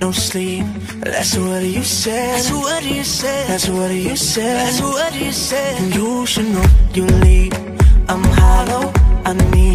no sleep. That's what you said. That's what you said. That's what you said. That's what you said. And you should know you leave. I'm hollow. I need.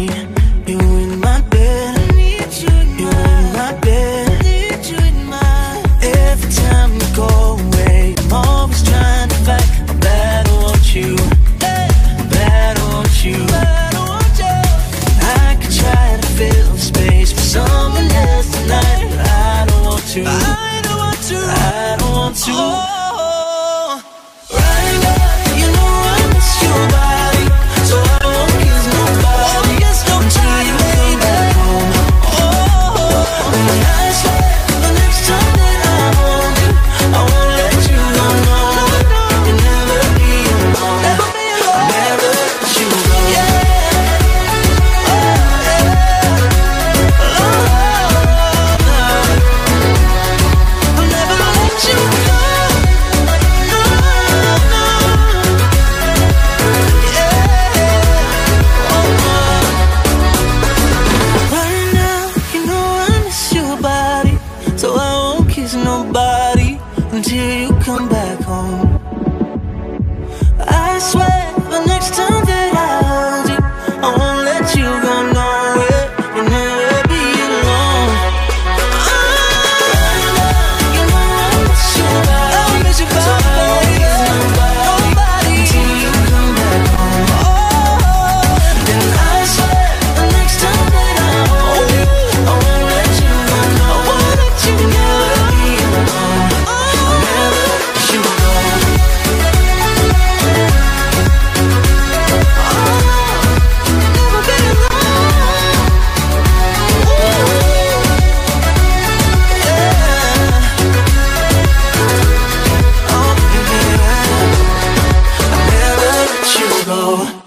please nobody until you come back home. I swear. Oh.